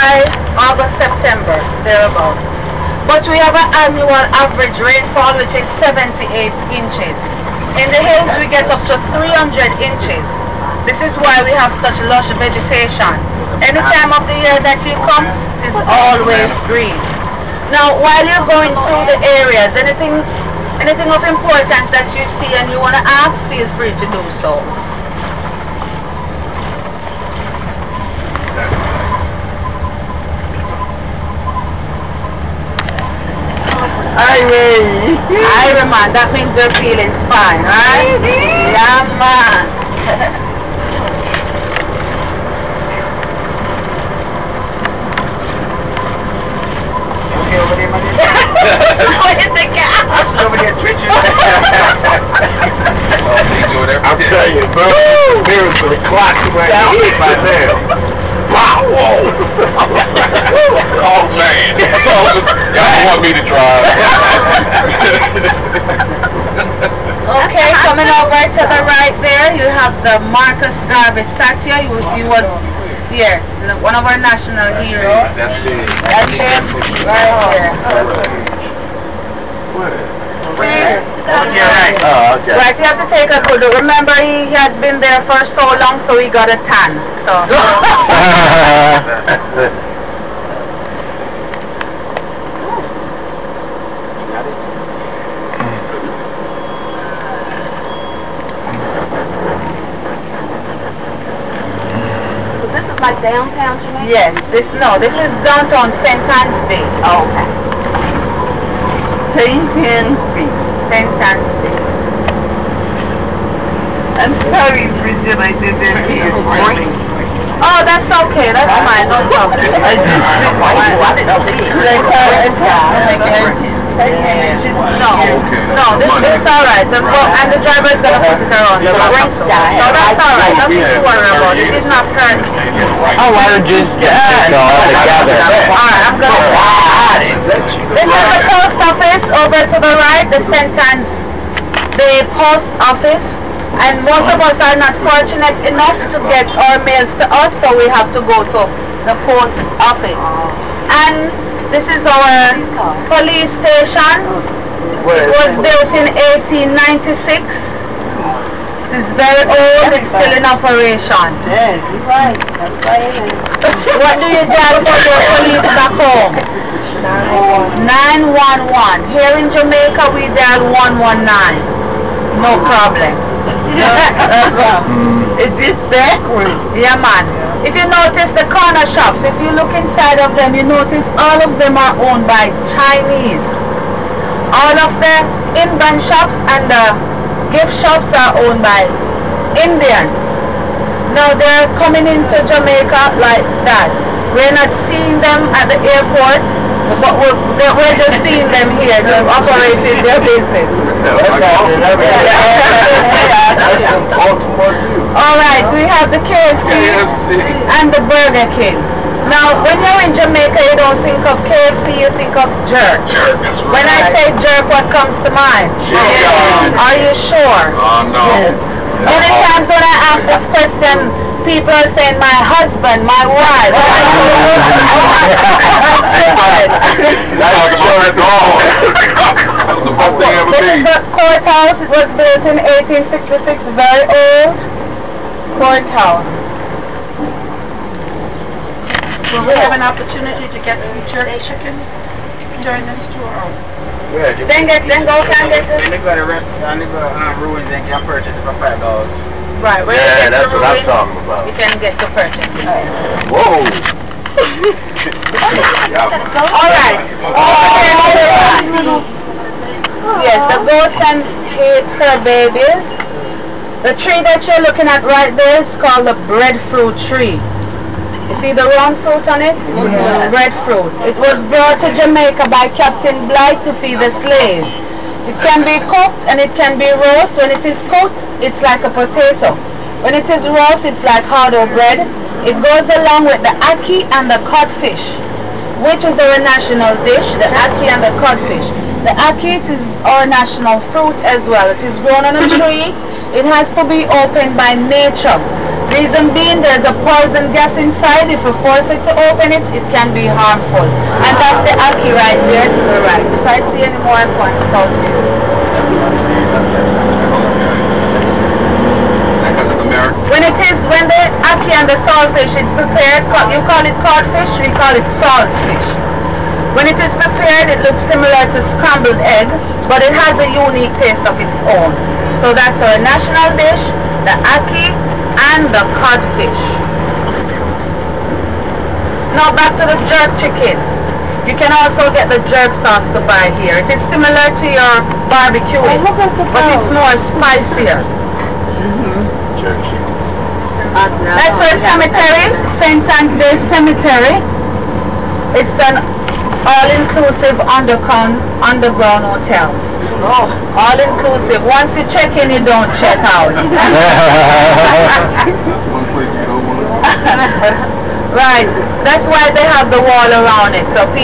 July, August, September, thereabout. But we have an annual average rainfall which is 78 inches. In the hills we get up to 300 inches. This is why we have such lush vegetation. Any time of the year that you come, it is always green. Now, while you're going through the areas, anything, anything of importance that you see and you want to ask, feel free to do so. Irene. Irie man, that means you're feeling fine, right? yeah man. Okay, over there, my dear. what you think? I see over there twitching. I'm telling you, bro. Spirits for the clocks right here by now. Wow, whoa. Oh man. So y'all want me to drive. Okay, coming over to the right there, you have the Marcus Garvey statue. He was, he was here, the- one of our national heroes. That's big. That's him, right there. See? Yeah, right. Oh, okay. Right, you have to take a good look. Remember, he has been there for so long, so he got a tan. So. like downtown Jamaica? Yes, this no, this is downtown St. Ann's Bay. Oh, okay. St. Anne's Beach. St. Ann's Bay. I'm sorry, Bridget, I did that here. Oh, that's okay. That's fine. No problem. I just didn't like Like, uh, it's No, no, this is all right. The, bo- and the driver is gonna put it around the back. So that's all right. Nothing to worry about. It is not hurt. I want to just get it all together. All right, I'm gonna. This is the post office over to the right, the St. Ann's Bay Post Office. And most of us are not fortunate enough to get our mails to us, so we have to go to the post office. And this is our police station. It was built in 1896. It is very old, it's still in operation. Yeah, you're right. That's right. What do you dial for your police back home? 911. Here in Jamaica, we dial 119. No problem. It is backwards. Yeah, man. If you notice the corner shops, if you look inside of them, you notice all of them are owned by Chinese. All of the in-bond shops and the gift shops are owned by Indians. Now they're coming into Jamaica like that. We're not seeing them at the airport, but we're, we're just seeing them here. They're operating their business. That's in Baltimore too. All right, we have the KFC KFC. and the Burger King. Now, when you're in Jamaica, you don't think of KFC, you think of jerk. Jerk, that's When I say jerk, what comes to mind? Chicken. Um, are you sure? Oh no. Many times when I ask this question, people are saying my husband, my wife, my children. That's a jerk dog. That was the best thing ever This is the courthouse. It was built in 1866. Very old courthouse. Will we have an opportunity to get some jerk chicken during this tour? Yeah, Then get, then go and get the Then they go to restaurant, then they go to um, ruins and can purchase for five dollars. Right, where you Yeah, get that's the what I'm talking about. You can get to purchase it. Whoa. All right. Yes, the goats and her babies. The tree that you're looking at right there is called the breadfruit tree. You see the round fruit on it? Breadfruit. It was brought to Jamaica by Captain Bligh to feed the slaves. It can be cooked and it can be roast. When it is cooked, it's like a potato. When it is roast, it's like hard bread. It goes along with the ackee and the codfish, which is our national dish, the ackee and the codfish. The ackee is our national fruit as well. It is grown on a tree. It has to be opened by nature. Reason being, there's a poison gas inside. If you force it to open it, it can be harmful. And that's the ackee right there to the right. If I see any more, I point it out to you. When it is, when the ackee and the saltfish is prepared, you call it codfish, we call it saltfish. When it is prepared, it looks similar to scrambled egg, but it has a unique taste of its own. So that's our national dish, the ackee and the codfish. Now back to the jerk chicken. You can also get the jerk sauce to buy here. It is similar to your barbecue, but it's more spicier. Mm -hmm. Jerk chickens. That's our cemetery, St. Anne's Cemetery. It's an all-inclusive underground, underground hotel. Oh. All-inclusive. Once you check in, you don't check out. That's one place you don't want to right. That's why they have the wall around it, so people